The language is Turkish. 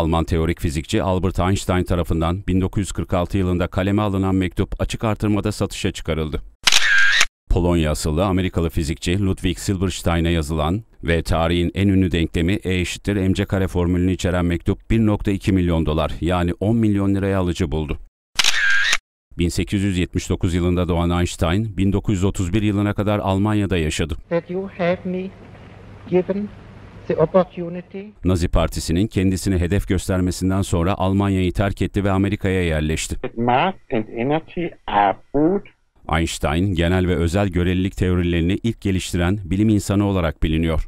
Alman teorik fizikçi Albert Einstein tarafından 1946 yılında kaleme alınan mektup açık artırmada satışa çıkarıldı. Polonya asıllı Amerikalı fizikçi Ludwig Silberstein'e yazılan ve tarihin en ünlü denklemi E eşittir mc kare formülünü içeren mektup 1.2 milyon dolar yani 10 milyon liraya alıcı buldu. 1879 yılında doğan Einstein, 1931 yılına kadar Almanya'da yaşadı. that you have me given Nazi Partisi'nin kendisini hedef göstermesinden sonra Almanya'yı terk etti ve Amerika'ya yerleşti. Einstein, genel ve özel görelilik teorilerini ilk geliştiren bilim insanı olarak biliniyor.